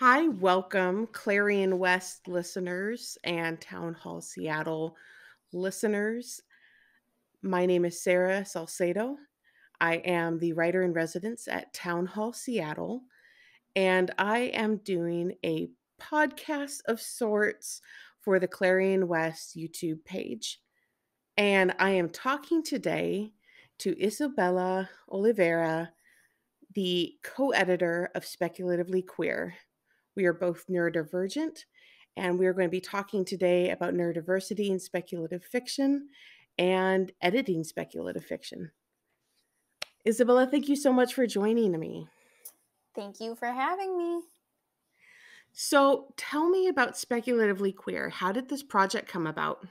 Hi, welcome, Clarion West listeners and Town Hall Seattle listeners. My name is Sarah Salcedo. I am the writer in residence at Town Hall Seattle, and I am doing a podcast of sorts for the Clarion West YouTube page. And I am talking today to Isabela Oliveira, the co editor of Speculatively Queer. We are both neurodivergent, and we are going to be talking today about neurodiversity in speculative fiction and editing speculative fiction. Isabela, thank you so much for joining me. Thank you for having me. So, tell me about Speculatively Queer. How did this project come about?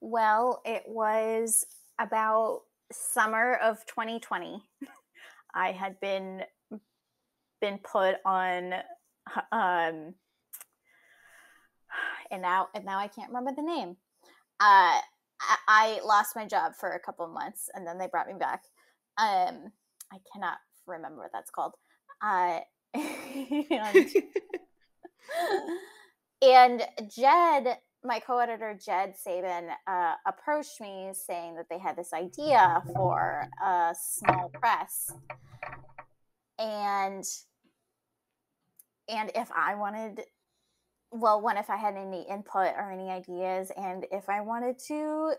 Well, it was about summer of 2020. I had been been put on um and now and now I can't remember the name. Uh I, I lost my job for a couple months and then they brought me back. Um I cannot remember what that's called. Uh and, and Jed, my co-editor Jed Sabin, uh, approached me saying that they had this idea for a small press, and and if I wanted, well, one, if I had any input or any ideas, and if I wanted to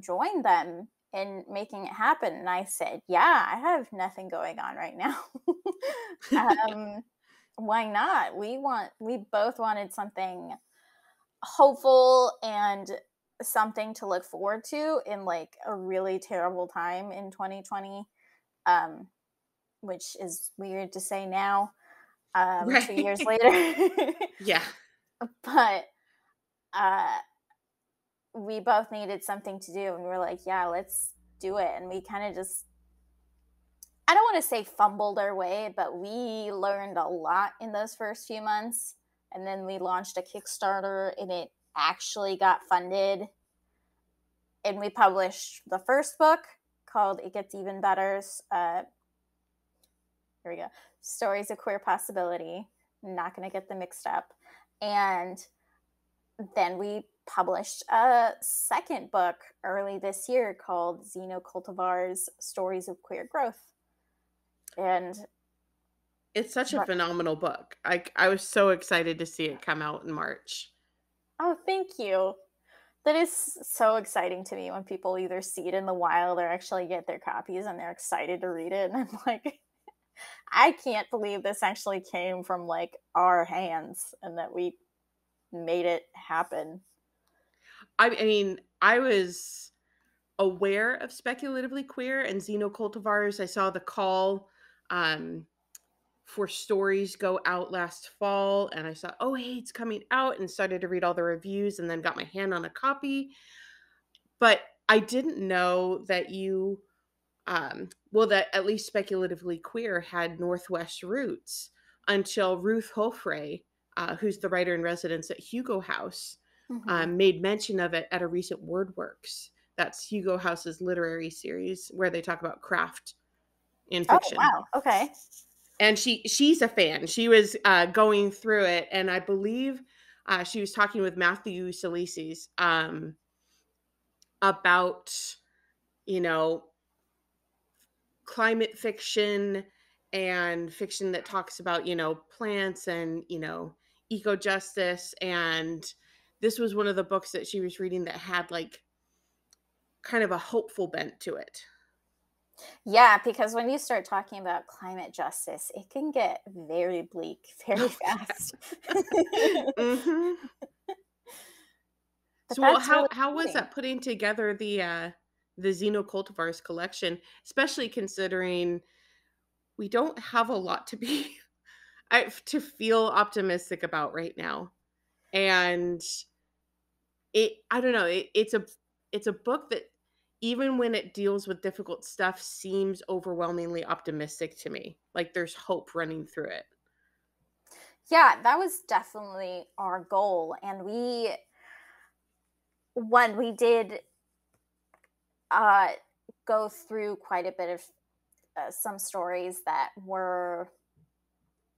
join them in making it happen. And I said, Yeah, I have nothing going on right now. um, why not? We want, we both wanted something hopeful and something to look forward to in like a really terrible time in 2020 um which is weird to say now um, right. two years later. yeah. But uh, we both needed something to do, and we are like, yeah, let's do it. And we kind of just, I don't want to say fumbled our way, but we learned a lot in those first few months. And then we launched a Kickstarter, and it actually got funded. And we published the first book called It Gets Even Better. Uh, here we go stories of queer possibility not going to get them mixed up and then we published a second book early this year called Xenocultivars Stories of Queer Growth. And it's such a phenomenal book. I I was so excited to see it come out in March. Oh, thank you. That is so exciting to me when people either see it in the wild or actually get their copies and they're excited to read it. And I'm like, I can't believe this actually came from like our hands and that we made it happen. I mean, I was aware of speculatively queer and xenocultivars. I saw the call um, for stories go out last fall, and I saw, oh, hey, it's coming out, and started to read all the reviews, and then got my hand on a copy. But I didn't know that you um, well, that at least speculatively queer had Northwest roots until Ruth Joffre, uh, who's the writer in residence at Hugo House, mm-hmm. um, made mention of it at a recent WordWorks. That's Hugo House's literary series where they talk about craft in oh, fiction. Oh, wow. Okay. And she she's a fan. She was uh, going through it, and I believe uh, she was talking with Matthew Salesses um, about you know climate fiction and fiction that talks about, you know, plants and, you know, eco justice. And this was one of the books that she was reading that had like kind of a hopeful bent to it. Yeah, because when you start talking about climate justice, it can get very bleak very fast. mm-hmm. So, well, how, how was that putting together the uh, the Xenocultivars collection, especially considering we don't have a lot to be I, to feel optimistic about right now. And it I don't know, it, it's a it's a book that even when it deals with difficult stuff seems overwhelmingly optimistic to me. Like there's hope running through it. Yeah, that was definitely our goal and we when we did uh, go through quite a bit of uh, some stories that were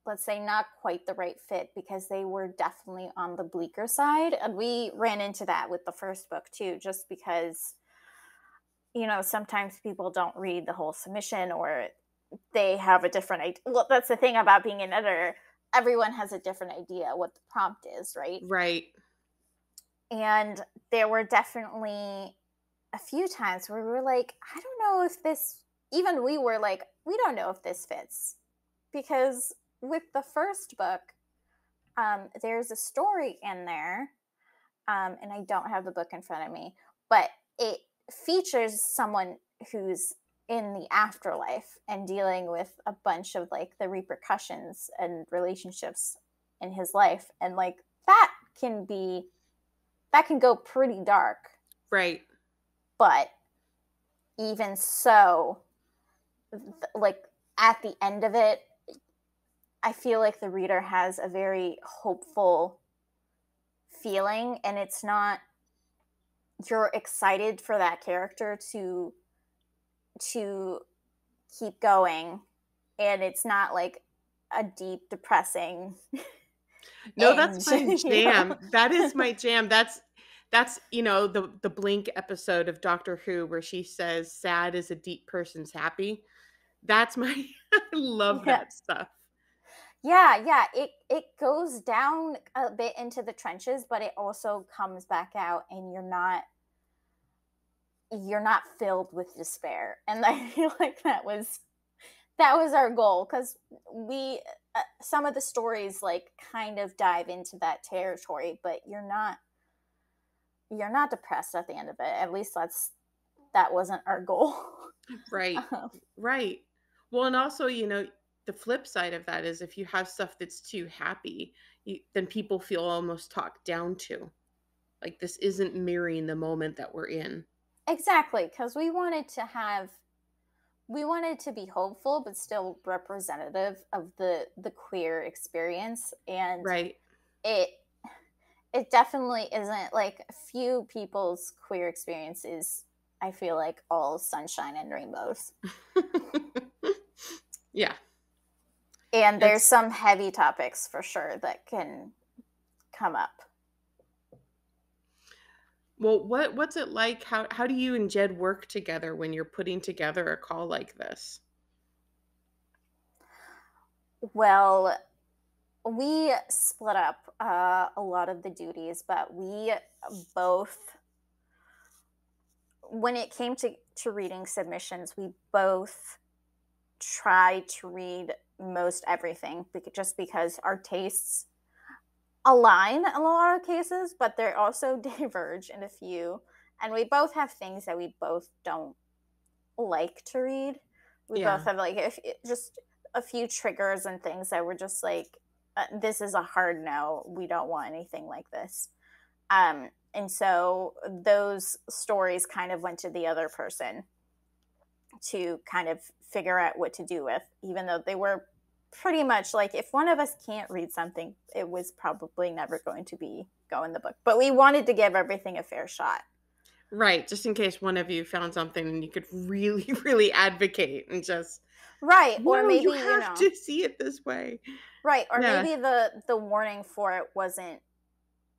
let's say not quite the right fit because they were definitely on the bleaker side and we ran into that with the first book too just because you know sometimes people don't read the whole submission or they have a different idea well that's the thing about being an editor everyone has a different idea what the prompt is right? Right. And there were definitely a few times where we were like i don't know if this even we were like we don't know if this fits. Because with the first book, um, there's a story in there, um, and I don't have the book in front of me, but it features someone who's in the afterlife and dealing with a bunch of like the repercussions and relationships in his life and like that can be that can go pretty dark. Right but even so th- like at the end of it I feel like the reader has a very hopeful feeling and it's not you're excited for that character to to keep going and it's not like a deep depressing no that's my jam know? that is my jam that's that's you know the the blink episode of doctor who where she says sad is a deep person's happy that's my i love yeah. that stuff yeah, yeah, it it goes down a bit into the trenches, but it also comes back out and you're not you're not filled with despair. And I feel like that was that was our goal cuz we uh, some of the stories like kind of dive into that territory, but you're not you're not depressed at the end of it. At least that's that wasn't our goal. Right. Um, right. Well, and also, you know, the flip side of that is if you have stuff that's too happy, you, then people feel almost talked down to. Like this isn't mirroring the moment that we're in. Exactly, because we wanted to have we wanted to be hopeful but still representative of the the queer experience and right it it definitely isn't like a few people's queer experiences i feel like all sunshine and rainbows. Yeah. And there's it's, some heavy topics for sure that can come up. Well what what's it like? How how do you and jed work together when you're putting together a call like this? Well we split up uh, a lot of the duties but we both when it came to, to reading submissions we both tried to read most everything just because our tastes align in a lot of cases, but they also diverge in a few. And we both have things that we both don't like to read. We yeah. both have like if, just a few triggers and things that were just like, uh, this is a hard no. We don't want anything like this. Um, and so those stories kind of went to the other person to kind of figure out what to do with, even though they were pretty much like if one of us can't read something, it was probably never going to be go in the book. But we wanted to give everything a fair shot. Right, just in case one of you found something and you could really, really advocate and just right, or maybe you have you know, to see it this way. Right, or maybe the the warning for it wasn't.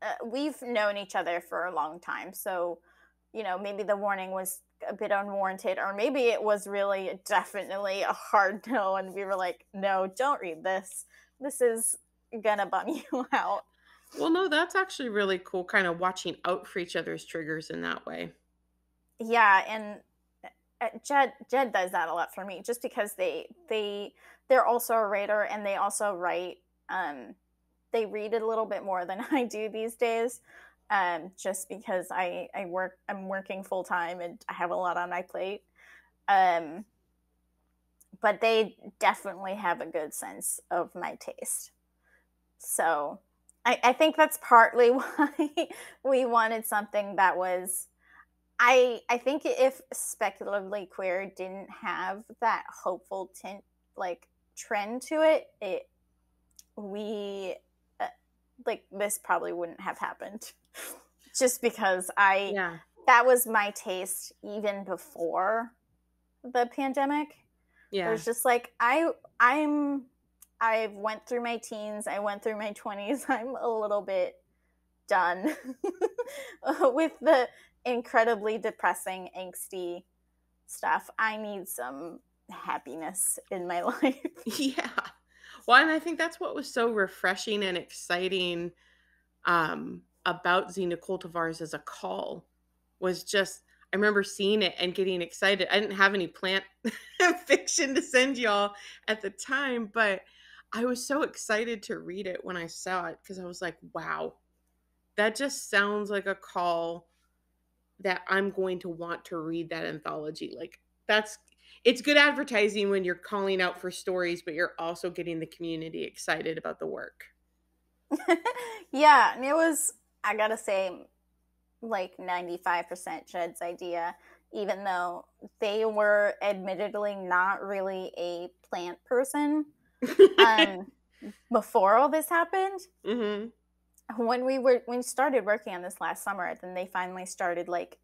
Uh, we've known each other for a long time, so you know maybe the warning was a bit unwarranted, or maybe it was really definitely a hard no, and we were like, no, don't read this. This is gonna bum you out. Well, no, that's actually really cool, kind of watching out for each other's triggers in that way. Yeah, and Jed Jed does that a lot for me, just because they they they're also a writer and they also write. Um, they read a little bit more than I do these days um, just because I, I work I'm working full time and I have a lot on my plate. Um, but they definitely have a good sense of my taste. So I, I think that's partly why we wanted something that was I I think if speculatively queer didn't have that hopeful tint like trend to it, it we uh, like this probably wouldn't have happened just because I yeah. that was my taste even before the pandemic. Yeah. It was just like I I'm I've went through my teens, I went through my 20s. I'm a little bit done with the incredibly depressing, angsty stuff. I need some happiness in my life. Yeah. Well, and I think that's what was so refreshing and exciting um, about Xenocultivars as a call was just I remember seeing it and getting excited. I didn't have any plant fiction to send y'all at the time, but I was so excited to read it when I saw it because I was like, wow, that just sounds like a call that I'm going to want to read that anthology. Like, that's it's good advertising when you're calling out for stories, but you're also getting the community excited about the work. yeah, and it was, I gotta say, like 95% Jed's idea, even though they were admittedly not really a plant person um, before all this happened. Mm-hmm. When we were when we started working on this last summer, then they finally started like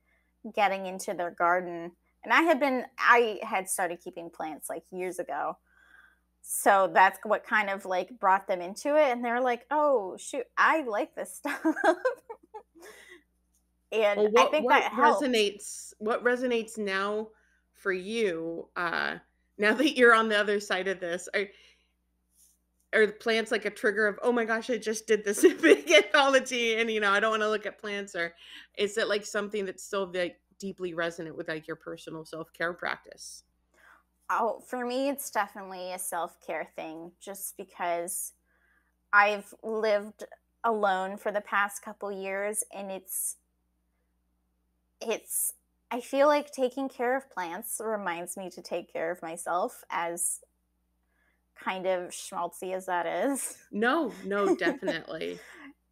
getting into their garden. And I had been I had started keeping plants like years ago. So that's what kind of like brought them into it. And they were like, oh shoot, I like this stuff. and well, what, I think that resonates. What resonates now for you? Uh, now that you're on the other side of this, are are plants like a trigger of oh my gosh, I just did this big anthology, and you know I don't want to look at plants, or is it like something that's still like deeply resonant with like your personal self care practice? Oh, for me, it's definitely a self care thing, just because I've lived alone for the past couple years, and it's it's I feel like taking care of plants reminds me to take care of myself as kind of schmaltzy as that is. No, no, definitely.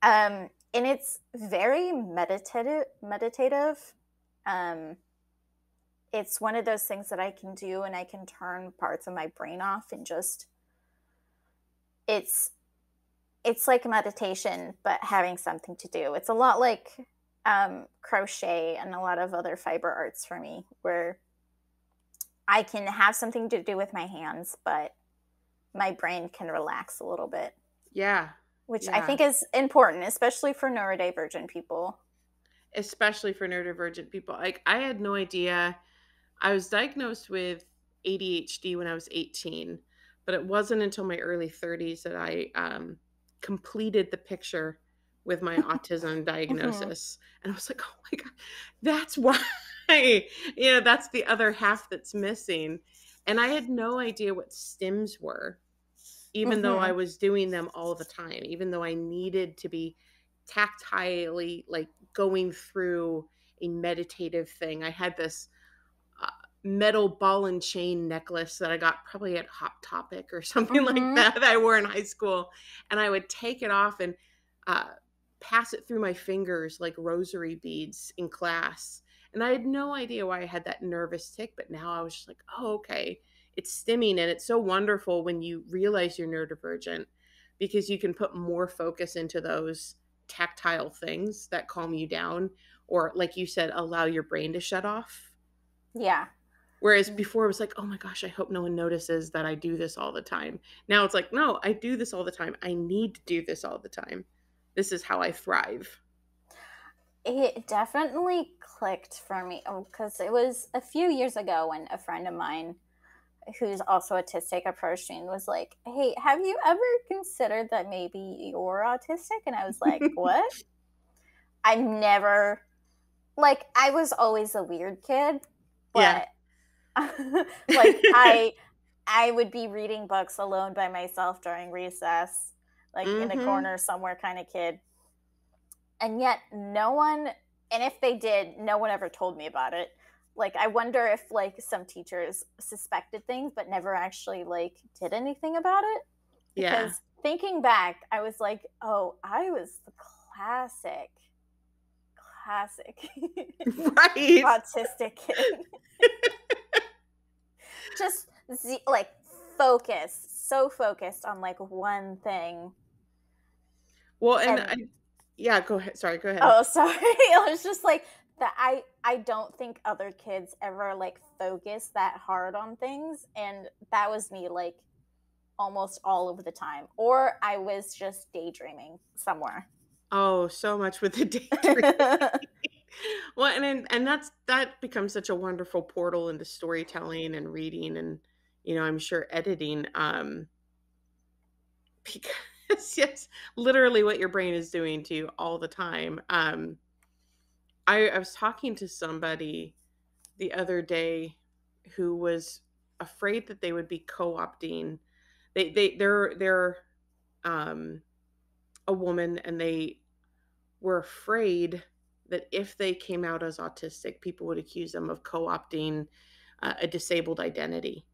um and it's very meditative meditative. Um it's one of those things that I can do and I can turn parts of my brain off and just it's it's like a meditation but having something to do. It's a lot like um, crochet and a lot of other fiber arts for me where I can have something to do with my hands, but my brain can relax a little bit. Yeah. Which yeah. I think is important, especially for neurodivergent people. Especially for neurodivergent people. Like, I had no idea. I was diagnosed with ADHD when I was 18, but it wasn't until my early 30s that I um, completed the picture with my autism diagnosis. And I was like, oh my God, that's why. you know, that's the other half that's missing. And I had no idea what stims were, even mm-hmm. though I mm-hmm. was doing them all the time, even though I needed to be tactilely like going through a meditative thing. I had this uh, metal ball and chain necklace that I got probably at Hot Topic or something mm-hmm. like that, that I wore in high school. And I would take it off and uh, pass it through my fingers like rosary beads in class. And I had no idea why I had that nervous tick, but now I was just like, oh, okay, it's stimming. And it's so wonderful when you realize you're neurodivergent because you can put more focus into those tactile things that calm you down, or like you said, allow your brain to shut off. Yeah. Whereas before it was like, oh my gosh, I hope no one notices that I do this all the time. Now it's like, no, I do this all the time. I need to do this all the time this is how I thrive. It definitely clicked for me because oh, it was a few years ago when a friend of mine who's also autistic approached me and was like, Hey, have you ever considered that maybe you're autistic? And I was like, What? I've never, like, I was always a weird kid, but yeah. like, I, I would be reading books alone by myself during recess like mm-hmm. in a mm-hmm. corner somewhere kind of kid. And yet no one and if they did, no one ever told me about it. Like I wonder if like some teachers suspected things but never actually like did anything about it. Because yeah. thinking back, I was like, "Oh, I was the classic classic right autistic kid." Just z- like focused, so focused on like one thing well, and, and I, yeah, go ahead. Sorry, go ahead. Oh, sorry. I was just like that. I I don't think other kids ever like focus that hard on things, and that was me like almost all of the time, or I was just daydreaming somewhere. Oh, so much with the daydreaming. well, and and that's that becomes such a wonderful portal into storytelling and reading and you know, I'm sure editing um because yes, literally what your brain is doing to you all the time. Um I, I was talking to somebody the other day who was afraid that they would be co-opting. They they they're they're um a woman and they were afraid that if they came out as autistic people would accuse them of co-opting uh, a disabled identity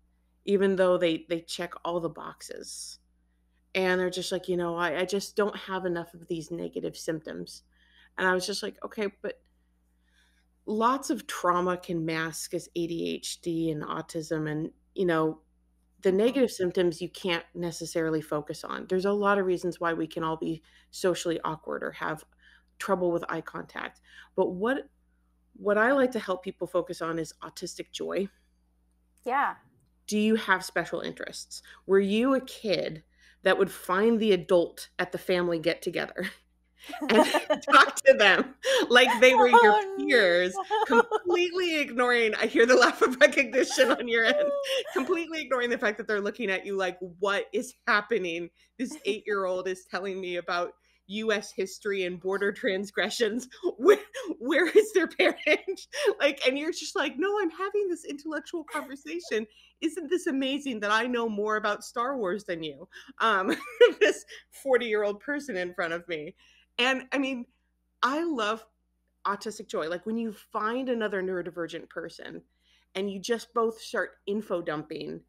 even though they they check all the boxes. And they're just like you know I, I just don't have enough of these negative symptoms. And i was just like okay but lots of trauma can mask as ADHD and autism and you know the mm-hmm. negative symptoms you can't necessarily focus on. There's a lot of reasons why we can all be socially awkward or have trouble with eye contact. But what what I like to help people focus on is autistic joy. Yeah. Do you have special interests? Were you a kid that would find the adult at the family get together and talk to them like they were your oh, peers, no. completely ignoring. I hear the laugh of recognition on your end, completely ignoring the fact that they're looking at you like, what is happening? This eight year old is telling me about US history and border transgressions. Where, where is their parent? like, and you're just like, no, I'm having this intellectual conversation. Isn't this amazing that I know more about Star Wars than you? Um, this 40 year old person in front of me. And I mean, I love autistic joy. Like when you find another neurodivergent person and you just both start info dumping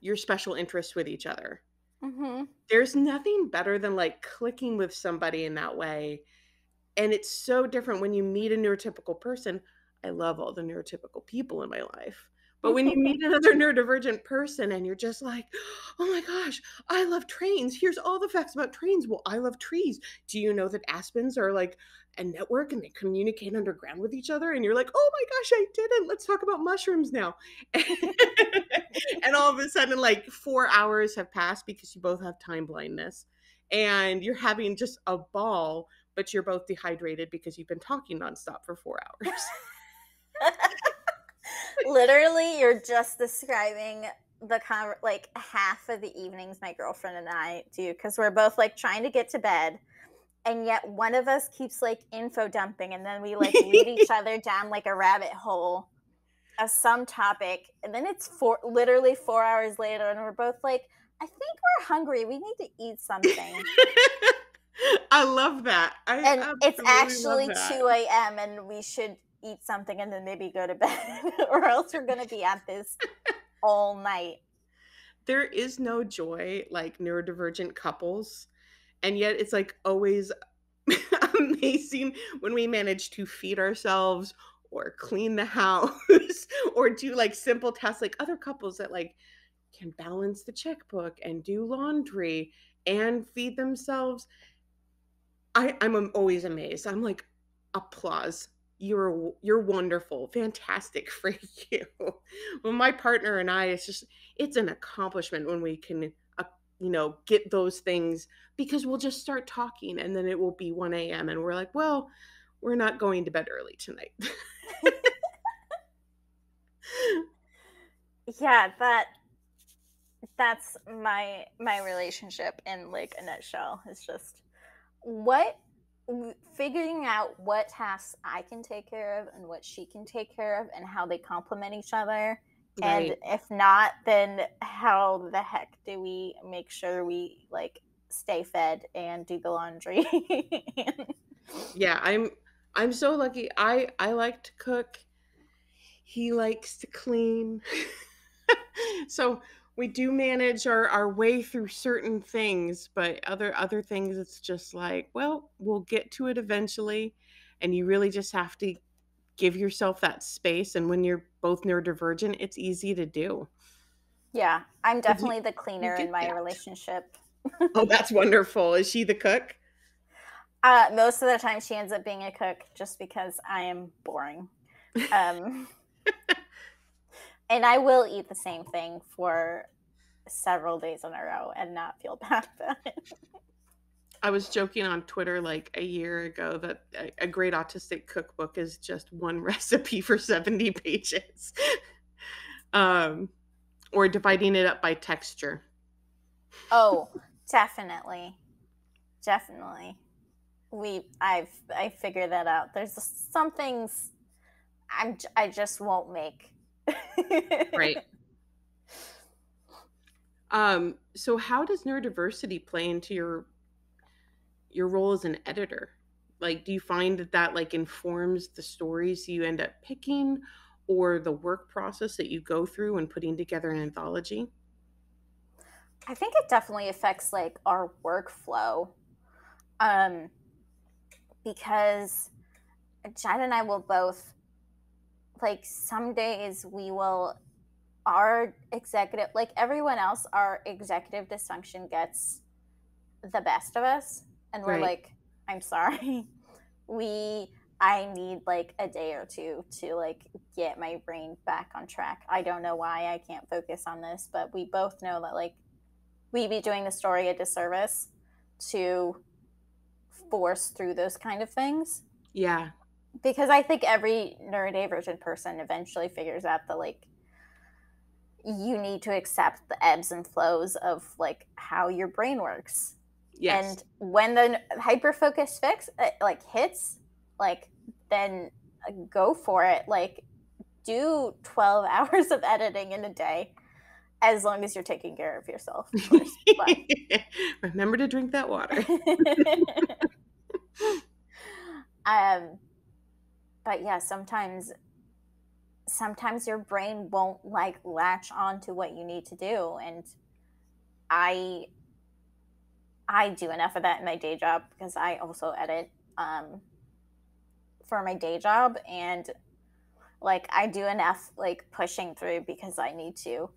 your special interests with each other. Mm-hmm. There's nothing better than like clicking with somebody in that way. And it's so different when you meet a neurotypical person. I love all the neurotypical people in my life. But when you meet another neurodivergent person and you're just like, oh my gosh, I love trains. Here's all the facts about trains. Well, I love trees. Do you know that aspens are like a network and they communicate underground with each other? And you're like, oh my gosh, I didn't. Let's talk about mushrooms now. and all of a sudden, like four hours have passed because you both have time blindness and you're having just a ball, but you're both dehydrated because you've been talking nonstop for four hours. Literally, you're just describing the con- like half of the evenings my girlfriend and I do because we're both like trying to get to bed, and yet one of us keeps like info dumping, and then we like lead each other down like a rabbit hole of some topic, and then it's four literally four hours later, and we're both like, I think we're hungry. We need to eat something. I love that. I and it's actually 2 a.m. and we should eat something and then maybe go to bed or else we're going to be at this all night. There is no joy like neurodivergent couples. And yet it's like always amazing when we manage to feed ourselves or clean the house or do like simple tasks like other couples that like can balance the checkbook and do laundry and feed themselves. I, I'm always amazed. I'm like, applause you're you're wonderful fantastic for you. Well my partner and i it's just it's an accomplishment when we can uh, you know get those things because we'll just start talking and then it will be 1 a.m and we're like well we're not going to bed early tonight. Yeah that that's my my relationship in like a nutshell. It's just what figuring out what tasks I can take care of and what she can take care of and how they complement each other. Right. And if not, then how the heck do we make sure we like stay fed and do the laundry? yeah, I'm I'm so lucky. I I like to cook. He likes to clean. so we do manage our, our way through certain things, but other other things it's just like, well, we'll get to it eventually. And you really just have to give yourself that space. And when you're both neurodivergent, it's easy to do. Yeah. I'm definitely you, the cleaner in my that. relationship. oh, that's wonderful. Is she the cook? Uh, most of the time she ends up being a cook just because I am boring. Um and I will eat the same thing for several days in a row and not feel bad about it. I was joking on Twitter like a year ago that a, a great autistic cookbook is just one recipe for 70 pages. um, or dividing it up by texture. Oh, definitely. Definitely. We I've I figured that out. There's some things I'm I just won't make. Right. Um so how does neurodiversity play into your your role as an editor? Like, do you find that that like informs the stories you end up picking or the work process that you go through when putting together an anthology? I think it definitely affects like our workflow. Um, because Jed and I will both like some days we will our executive like everyone else our executive dysfunction gets the best of us and we're right. like i'm sorry. We i need like a day or two to like get my brain back on track. I don't know why i can't focus on this but we both know that like we be doing the story a disservice to force through those kind of things. Yeah because i think every neurodivergent person eventually figures out that like you need to accept the ebbs and flows of like how your brain works Yes. And when the hyper focus fix uh, like hits, like then uh, go for it. Like do 12 hours of editing in a day as long as you're taking care of yourself. Of course, Remember to drink that water. um but yeah, sometimes sometimes your brain won't like latch on to what you need to do and I I do enough of that in my day job because I also edit um, for my day job and like I do enough like pushing through because I need to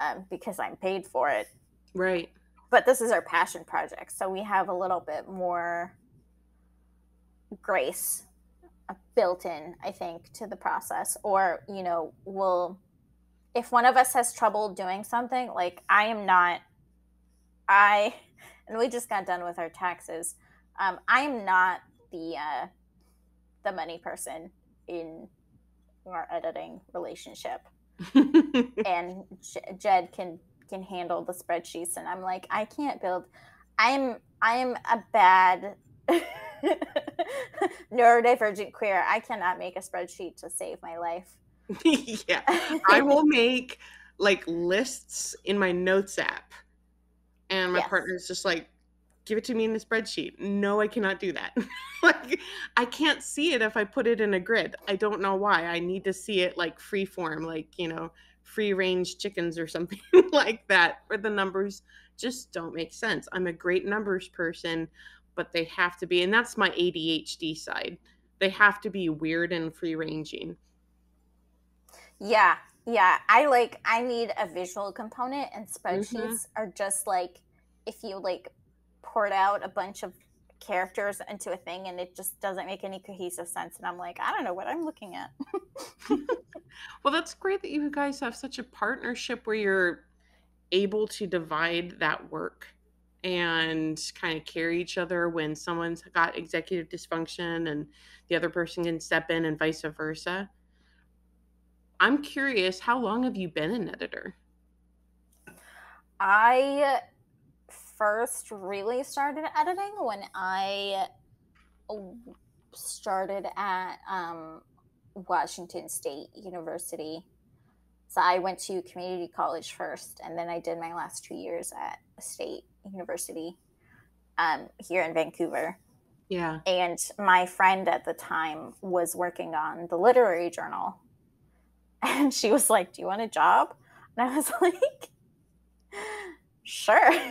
um, because I'm paid for it. Right. But this is our passion project, so we have a little bit more grace built in, I think, to the process. Or you know, we'll if one of us has trouble doing something, like I am not, I and we just got done with our taxes. Um, I am not the uh, the money person in our editing relationship, and J- Jed can can handle the spreadsheets, and I'm like, I can't build. I'm I'm a bad neurodivergent queer. I cannot make a spreadsheet to save my life. yeah, I will make like lists in my notes app and my yes. partner's just like give it to me in the spreadsheet no i cannot do that like i can't see it if i put it in a grid i don't know why i need to see it like free form like you know free range chickens or something like that where the numbers just don't make sense i'm a great numbers person but they have to be and that's my adhd side they have to be weird and free ranging yeah yeah, I like I need a visual component and spreadsheets mm-hmm. are just like if you like poured out a bunch of characters into a thing and it just doesn't make any cohesive sense and I'm like, I don't know what I'm looking at. well, that's great that you guys have such a partnership where you're able to divide that work and kind of carry each other when someone's got executive dysfunction and the other person can step in and vice versa. I'm curious, how long have you been an editor? I first really started editing when I started at um, Washington State University. So I went to community college first, and then I did my last two years at State University um, here in Vancouver. Yeah. And my friend at the time was working on the literary journal and she was like, Do you want a job? And I was like, Sure.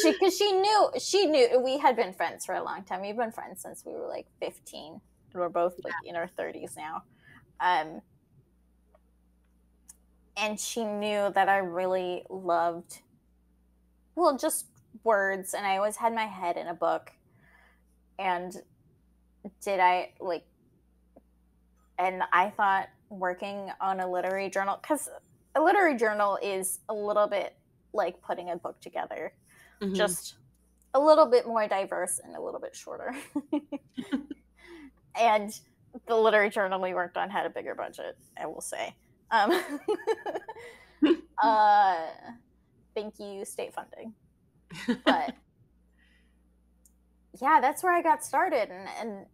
she because she knew she knew we had been friends for a long time. We've been friends since we were like 15. And we're both like in our 30s now. Um and she knew that I really loved well just words and I always had my head in a book. And did I like and I thought working on a literary journal because a literary journal is a little bit like putting a book together, mm-hmm. just a little bit more diverse and a little bit shorter. and the literary journal we worked on had a bigger budget, I will say. Um, uh, thank you, state funding. But yeah, that's where I got started, and, and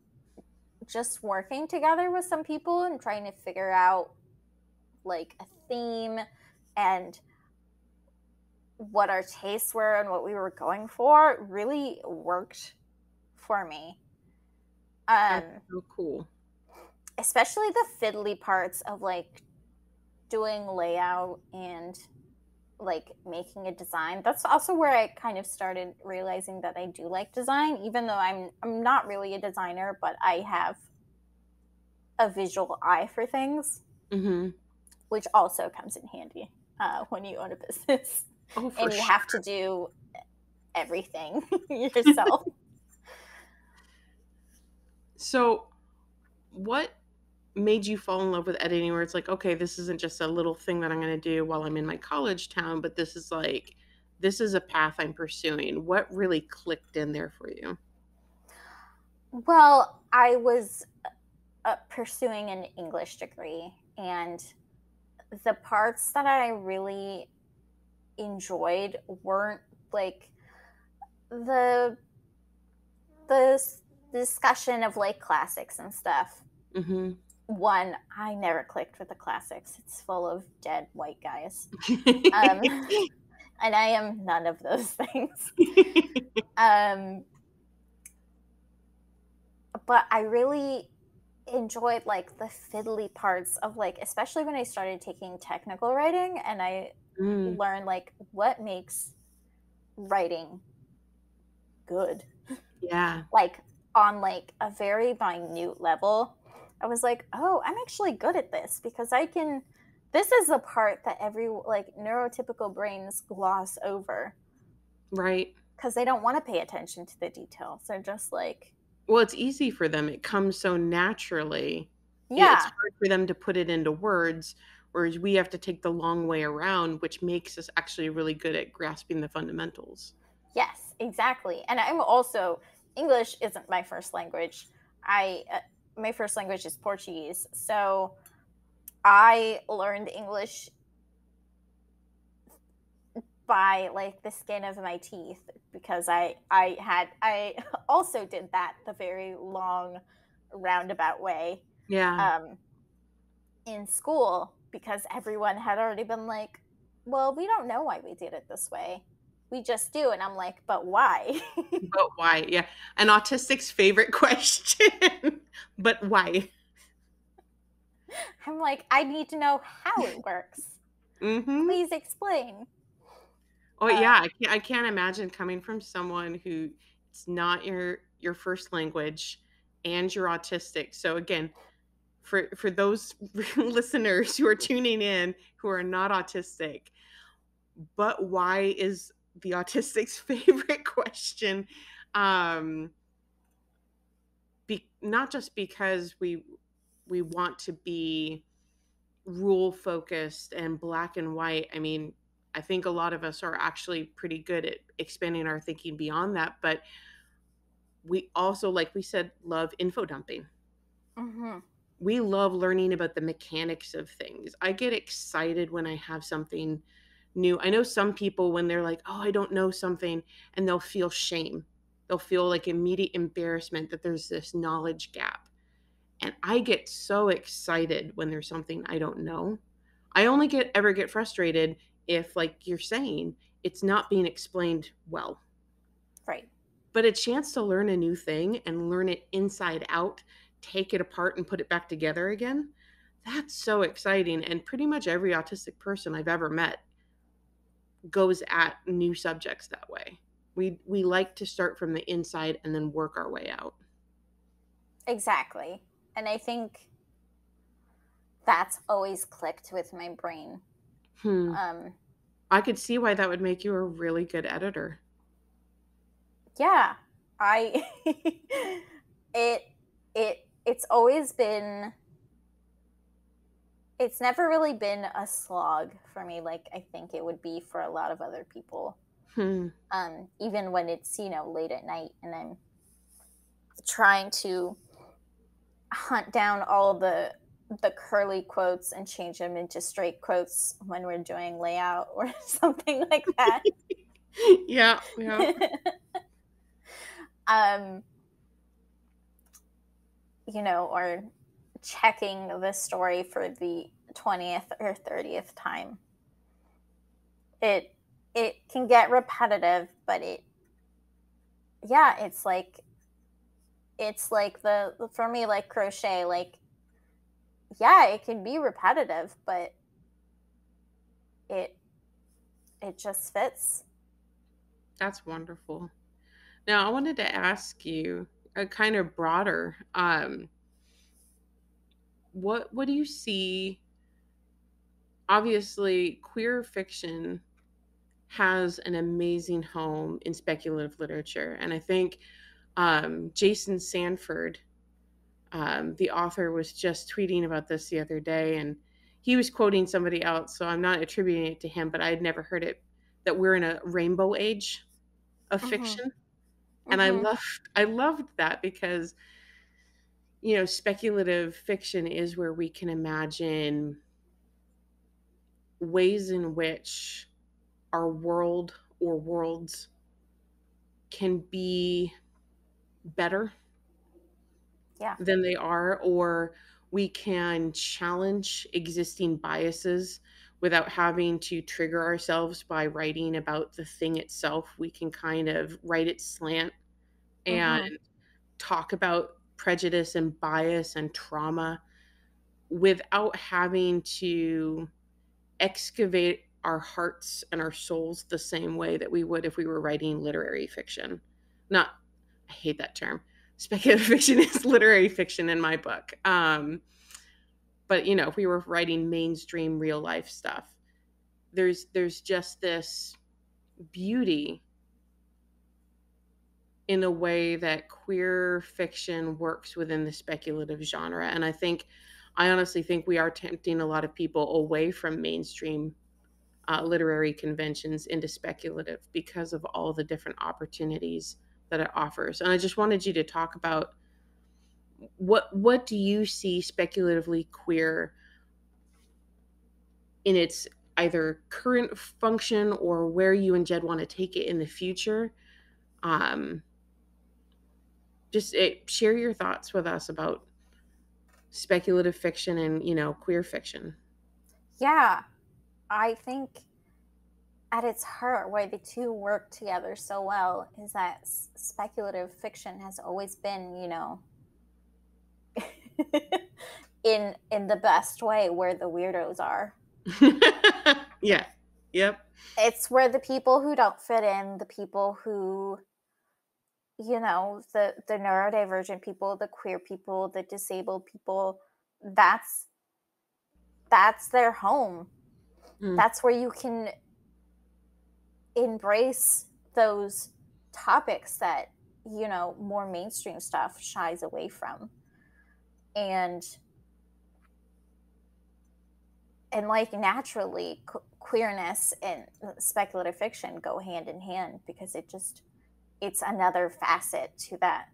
just working together with some people and trying to figure out like a theme and what our tastes were and what we were going for really worked for me. Um, That's so cool. Especially the fiddly parts of like doing layout and like making a design. That's also where I kind of started realizing that I do like design, even though I'm I'm not really a designer, but I have a visual eye for things. Mm-hmm which also comes in handy uh, when you own a business oh, and you sure. have to do everything yourself. so, what made you fall in love with editing where it's like, okay, this isn't just a little thing that I'm going to do while I'm in my college town, but this is like, this is a path I'm pursuing. What really clicked in there for you? Well, I was uh, pursuing an English degree and the parts that I really enjoyed weren't like the the discussion of like classics and stuff. Mm-hmm. One, I never clicked with the classics. It's full of dead white guys, um, and I am none of those things. um, but I really enjoyed like the fiddly parts of like especially when I started taking technical writing and I mm. learned like what makes writing good. Yeah. like on like a very minute level. I was like, "Oh, I'm actually good at this because I can this is the part that every like neurotypical brains gloss over." Right. Cuz they don't want to pay attention to the details. They're just like well, it's easy for them. It comes so naturally. Yeah. It's hard for them to put it into words, whereas we have to take the long way around, which makes us actually really good at grasping the fundamentals. Yes, exactly. And I'm also English isn't my first language. I uh, my first language is Portuguese. So I learned English by like the skin of my teeth because I I had I also did that the very long roundabout way. Yeah. Um in school because everyone had already been like, "Well, we don't know why we did it this way. We just do." And I'm like, "But why?" but why? Yeah. An autistic's favorite question. but why? I'm like, "I need to know how it works." Mm-hmm. Please explain. Oh uh, yeah, I can't, I can't imagine coming from someone who it's not your your first language and you're autistic. So again, for for those listeners who are tuning in who are not autistic, but why is the autistic's favorite question? Um, be, not just because we we want to be rule focused and black and white. I mean, I think a lot of us are actually pretty good at expanding our thinking beyond that. But we also, like we said, love info dumping. Mm-hmm. We love learning about the mechanics of things. I get excited when I have something new. I know some people, when they're like, oh, I don't know something, and they'll feel shame. They'll feel like immediate embarrassment that there's this knowledge gap. And I get so excited when there's something I don't know. I only get ever get frustrated if like you're saying it's not being explained well right but a chance to learn a new thing and learn it inside out take it apart and put it back together again that's so exciting and pretty much every autistic person i've ever met goes at new subjects that way. We we like to start from the inside and then work our way out. Exactly. And i think that's always clicked with my brain. Hmm. Um, I could see why that would make you a really good editor. Yeah, I it it it's always been it's never really been a slog for me like I think it would be for a lot of other people. Hmm. Um, even when it's, you know, late at night and I'm trying to hunt down all the the curly quotes and change them into straight quotes when we're doing layout or something like that. yeah, yeah. um you know, or checking the story for the 20th or 30th time. It it can get repetitive, but it yeah, it's like it's like the for me like crochet like yeah, it can be repetitive, but it it just fits. That's wonderful. Now, I wanted to ask you a kind of broader um what what do you see obviously queer fiction has an amazing home in speculative literature and i think um, jason sanford um, the author was just tweeting about this the other day and he was quoting somebody else so i'm not attributing it to him but i had never heard it that we're in a rainbow age of Mhm. fiction and i Mhm. loved i loved that because you know speculative fiction is where we can imagine ways in which our world or worlds can be better Yeah. than they are or we can challenge existing biases without having to trigger ourselves by writing about the thing itself we can kind of write it slant Mhm. and talk about prejudice and bias and trauma without having to excavate our hearts and our souls the same way that we would if we were writing literary fiction. Not, I hate that term. Speculative fiction is literary fiction in my book. Um, but you know, if we were writing mainstream real life stuff, there's there's just this beauty in a way that queer fiction works within the speculative genre. And I think, I honestly think we are tempting a lot of people away from mainstream uh, literary conventions into speculative because of all the different opportunities that it offers. And I just wanted you to talk about what what do you see speculatively queer in its either current function or where you and Jed want to take it in the future. Um, just eh, share your thoughts with us about speculative fiction and you know queer fiction. Yeah. I think at its heart, why the two work together so well is that s- speculative fiction has always been, you know, in in the best way where the weirdos are. yeah. Yep. It's where the people who don't fit in, the people who you know, the the neurodivergent people, the queer people, the disabled people, that's that's their home. Mm. That's where you can embrace those topics that, you know, more mainstream stuff shies away from. And and like naturally qu- queerness and speculative fiction go hand in hand because it just it's another facet to that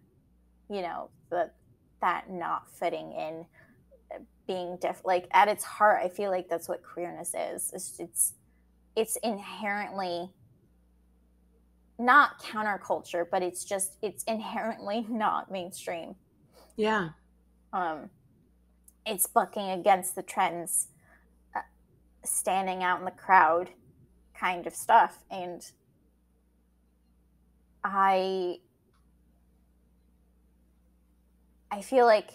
you know the that not fitting in uh, being diff like at its heart i feel like that's what queerness is it's it's, it's inherently not counterculture but it's just it's inherently not mainstream Yeah. um it's bucking against the trends uh, standing out in the crowd kind of stuff and i i feel like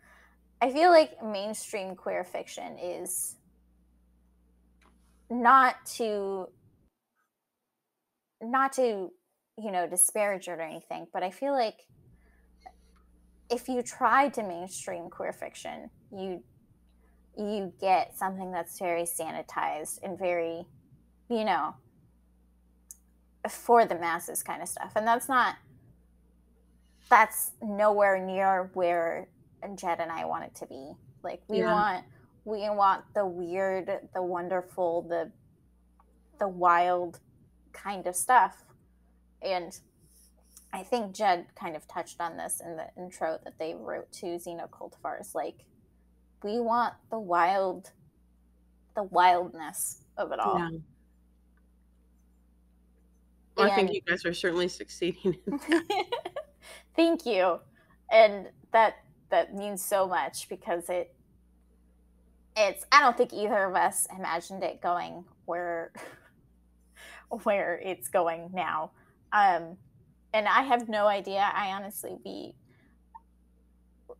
i feel like mainstream queer fiction is not to not to you know disparage it or anything but i feel like if you try to mainstream queer fiction, you you get something that's very sanitized and very, you know, for the masses kind of stuff. And that's not that's nowhere near where Jed and I want it to be. Like we Yeah. want we want the weird, the wonderful, the the wild kind of stuff. And I think Jed kind of touched on this in the intro that they wrote to Xenocultivars. Like, we want the wild, the wildness of it all. Yeah. Well, I think you guys are certainly succeeding. Thank you, and that that means so much because it it's. I don't think either of us imagined it going where where it's going now. Um, and I have no idea. I honestly we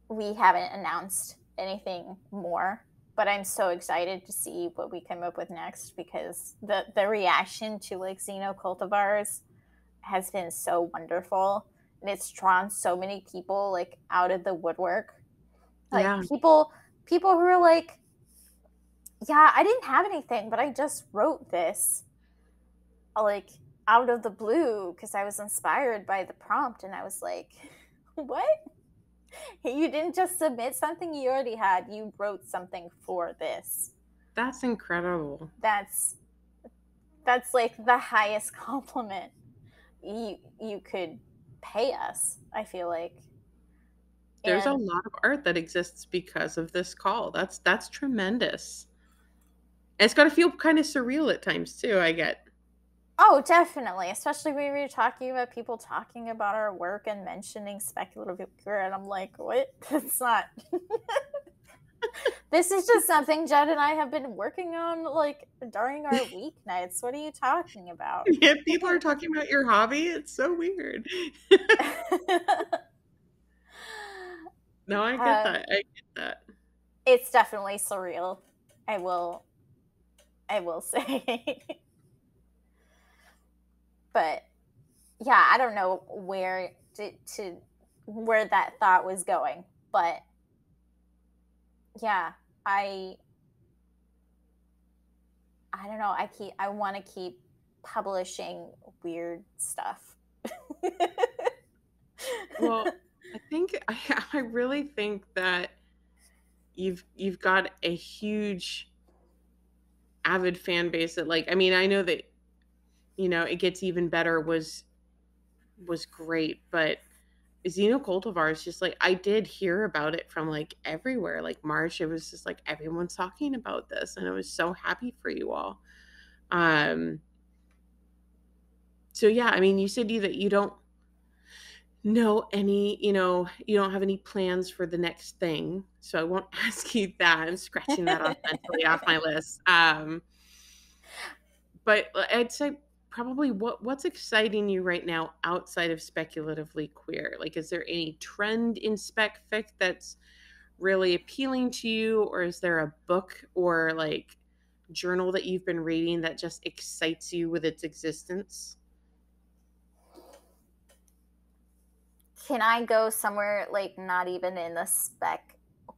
we haven't announced anything more, but I'm so excited to see what we come up with next because the the reaction to like Xenocultivars has been so wonderful and it's drawn so many people like out of the woodwork. Like yeah. people people who are like yeah, I didn't have anything, but I just wrote this like out of the blue because I was inspired by the prompt and I was like, what? You didn't just submit something you already had, you wrote something for this. That's incredible. That's that's like the highest compliment you you could pay us, I feel like. There's and, a lot of art that exists because of this call. That's that's tremendous. And it's got to feel kind of surreal at times too, I get. Oh, definitely. Especially when we were talking about people talking about our work and mentioning speculatively queer, and I'm like, what? That's not. this is just something Jed and I have been working on like during our weeknights. What are you talking about? Yeah, people are talking about your hobby. It's so weird. no, I get um, that. I get that. It's definitely surreal. I will I will say but yeah, I don't know where to, to where that thought was going, but yeah, I I don't know. I keep I want to keep publishing weird stuff. well, I think I, I really think that you've you've got a huge avid fan base that like I mean, I know that you know, it gets even better was was great, but Xenocultivar is just like I did hear about it from like everywhere. Like March, it was just like everyone's talking about this, and I was so happy for you all. Um. So yeah, I mean, you said you that you don't know any, you know, you don't have any plans for the next thing, so I won't ask you that. I'm scratching that off mentally off my list. Um. But I'd say probably what what's exciting you right now outside of speculatively queer? Like is there any trend in spec fic that's really appealing to you or is there a book or like journal that you've been reading that just excites you with its existence? Can i go somewhere like not even in the spec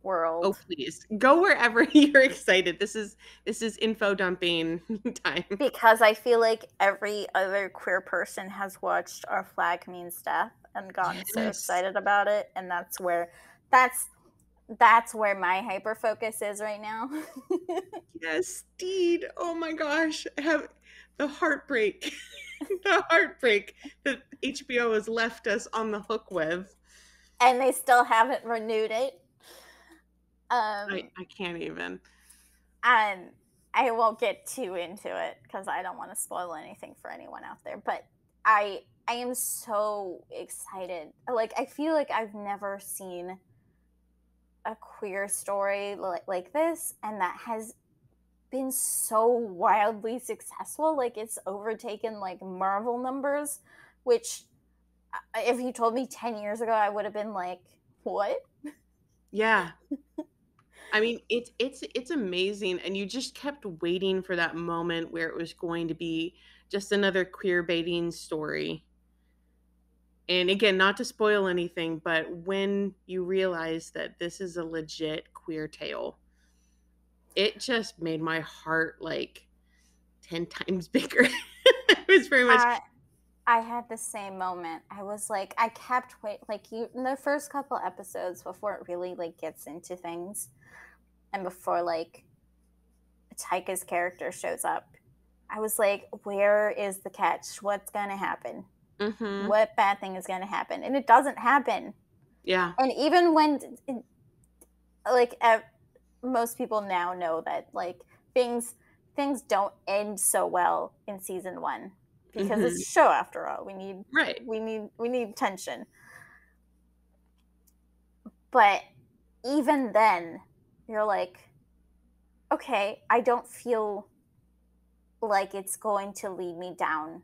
world. Oh please. Go wherever you're excited. This is this is info dumping time. Because I feel like every other queer person has watched Our Flag Means Death and gotten yes. so excited about it. And that's where that's that's where my hyper focus is right now. yes, Stede. Oh my gosh. I have the heartbreak. the heartbreak that HBO has left us on the hook with. And they still haven't renewed it. Um, I, I can't even. And I won't get too into it because I don't want to spoil anything for anyone out there. But I I am so excited. Like I feel like I've never seen a queer story like, like this and that has been so wildly successful. Like it's overtaken like Marvel numbers, which if you told me 10 years ago, I would have been like, what? Yeah. I mean, it's it's it's amazing, and you just kept waiting for that moment where it was going to be just another queer baiting story. And again, not to spoil anything, but when you realize that this is a legit queer tale, it just made my heart like 10 times bigger. it was very much. I had the same moment. I was like, I kept wait, like you in the first couple episodes before it really like gets into things. and before like Taika's character shows up, I was like, where is the catch? What's going to happen? Mm-hmm. What bad thing is going to happen? And it doesn't happen. Yeah. And even when, like, most people now know that, like, things things don't end so well in season one because mm-hmm. it's a show after all. We need right. We need we need tension. But even then, you're like, okay, I don't feel like it's going to lead me down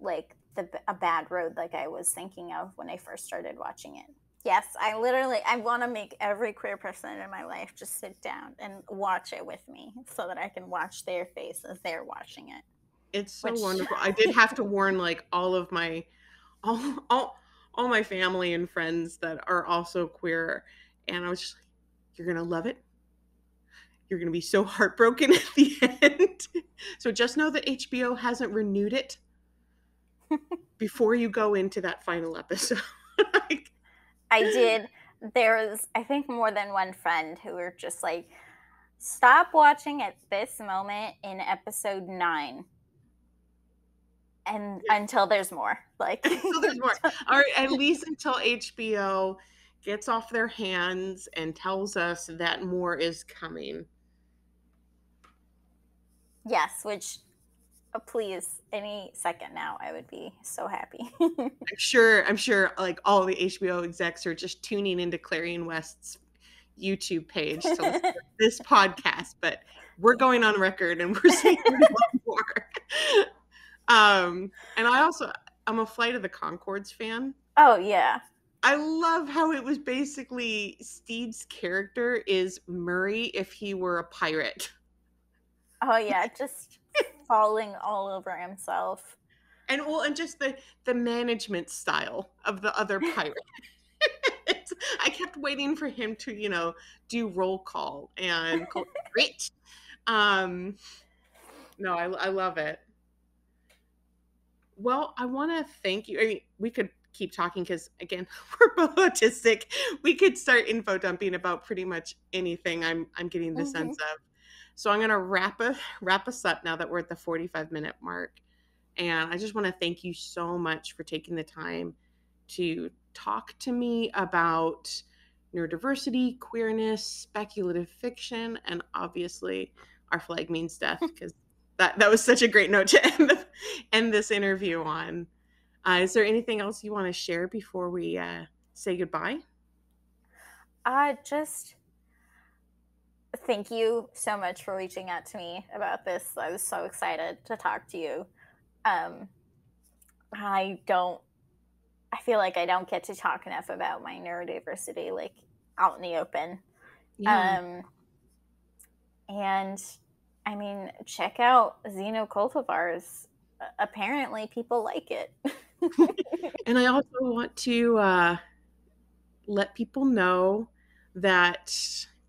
like the a bad road like I was thinking of when I first started watching it. Yes, I literally I want to make every queer person in my life just sit down and watch it with me so that I can watch their face as they're watching it. It's so Which... wonderful. I did have to warn like all of my all all all my family and friends that are also queer and I was just like you're going to love it you're going to be so heartbroken at the end. so just know that HBO hasn't renewed it before you go into that final episode. like, I did. There's, I think, more than one friend who were just like, stop watching at this moment in episode nine. And until there's more, like until there's more, or at least until HBO gets off their hands and tells us that more is coming. Yes, which uh, please any second now I would be so happy. I'm sure I'm sure like all the HBO execs are just tuning into Clarion West's YouTube page to this podcast, but we're going on record and we're saying more. Um and I also I'm a Flight of the Conchords fan. Oh yeah. I love how it was basically Stede's character is Murray if he were a pirate. Oh yeah, just falling all over himself. And well, and just the the management style of the other pirate. I kept waiting for him to, you know, do roll call and great. Um, no, I, I love it. Well, I want to thank you. I mean, we could keep talking because again, we're both autistic. We could start info dumping about pretty much anything. I'm I'm getting the mm-hmm. sense of. So I'm gonna wrap a, wrap us up now that we're at the 45 minute mark. And I just want to thank you so much for taking the time to talk to me about neurodiversity, queerness, speculative fiction, and obviously our flag means death because that that was such a great note to end the, end this interview on. Uh, is there anything else you want to share before we uh, say goodbye? Uh, just thank you so much for reaching out to me about this. I was so excited to talk to you. Um, I don't, I feel like I don't get to talk enough about my neurodiversity, like out in the open. Yeah. Um, and I mean, check out Xenocultivars. Apparently, people like it. and I also want to uh, let people know that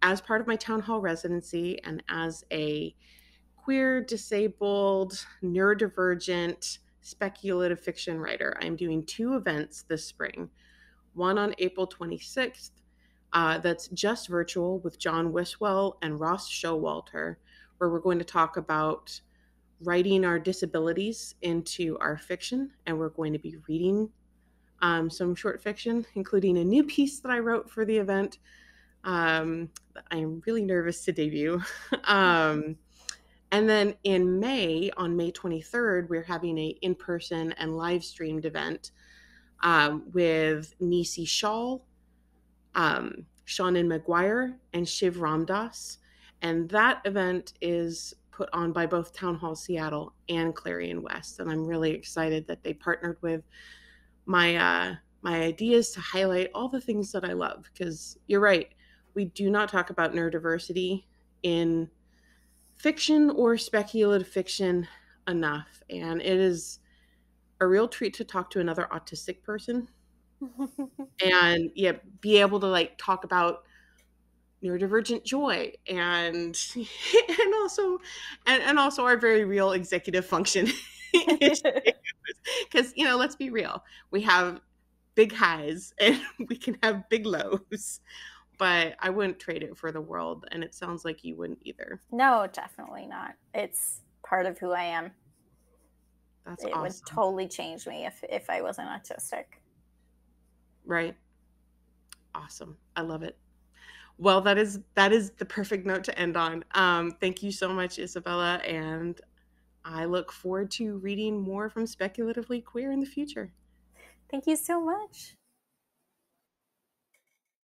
as part of my town hall residency and as a queer, disabled, neurodivergent, speculative fiction writer, I'm doing two events this spring. One on April 26th, uh, that's just virtual with John Wiswell and Ross Showalter, where we're going to talk about writing our disabilities into our fiction, and we're going to be reading um, some short fiction, including a new piece that I wrote for the event um, I'm really nervous to debut. um, and then in May, on May 23rd, we're having a in-person and live streamed event um, with Nisi Shawl, um, Seanan McGuire, and Shiv Ramdas. And that event is put on by both Town Hall Seattle and Clarion West. And I'm really excited that they partnered with my uh, my ideas to highlight all the things that I love. Because you're right, we do not talk about neurodiversity in fiction or speculative fiction enough. And it is a real treat to talk to another autistic person and yeah, be able to like talk about neurodivergent joy and and also and, and also our very real executive function because you know let's be real we have big highs and we can have big lows but I wouldn't trade it for the world. And it sounds like you wouldn't either. No, definitely not. It's part of who I am. That's it awesome. would totally change me if if I wasn't autistic. Right. Awesome. I love it. Well, that is that is the perfect note to end on. Um, thank you so much, Isabela, and I look forward to reading more from Speculatively Queer in the future. Thank you so much.